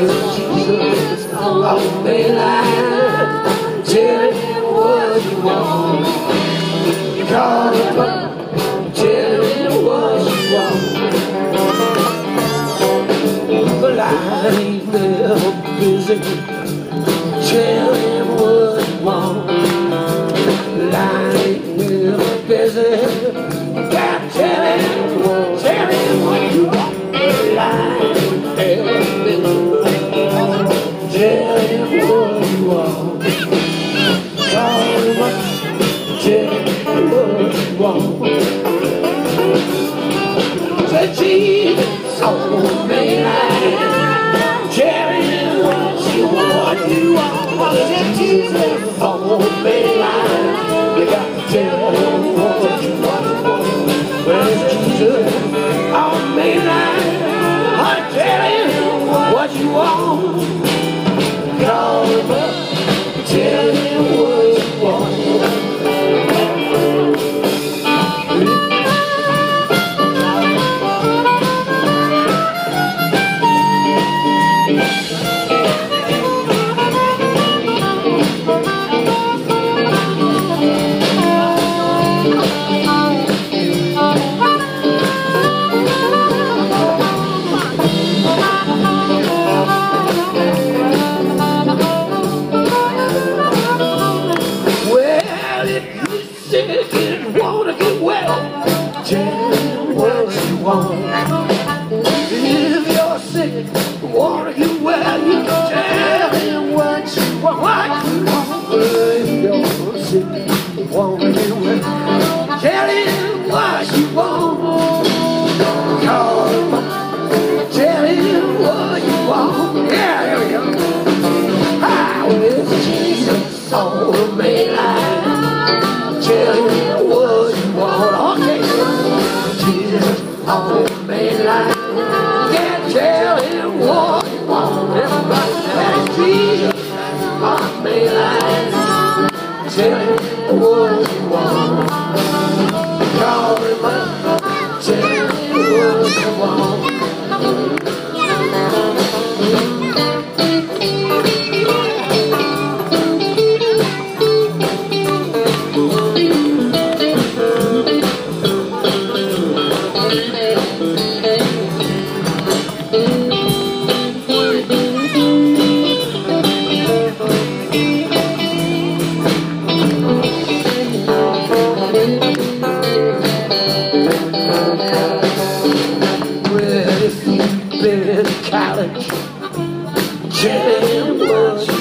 Like Tell him what you want. Call him up. Tell him what you want. But I ain't. You If you're sick wanna get well, tell him what you want. If you're sick wanna get well, you tell him what you want. If you're sick wanna get well, tell him what you want. Call him tell him what you want. Yeah, here we go. I with Jesus on me line.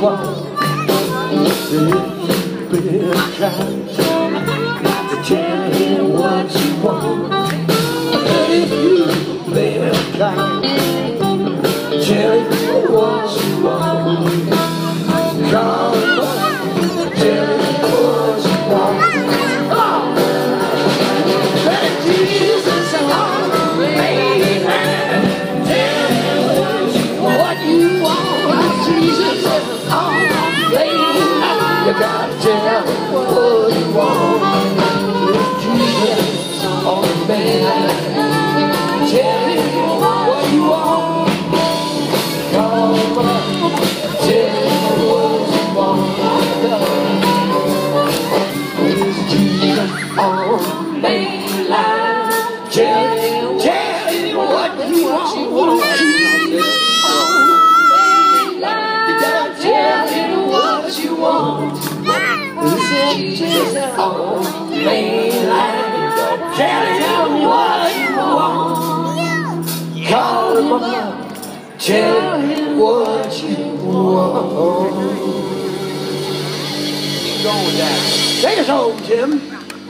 You want. If been in college, tell him what you want. If you've been in college, tell him what you want. You what you want. Me line? Tell him what you want. Call him up. Tell him what you want. Keep going that. Take us home, Tim.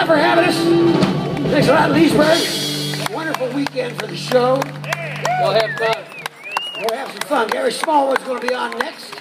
lot for having us. Thanks a lot, Leesburg. Wonderful weekend for the show. We'll have fun. We'll have some fun. Gary Smallwood's going to be on next.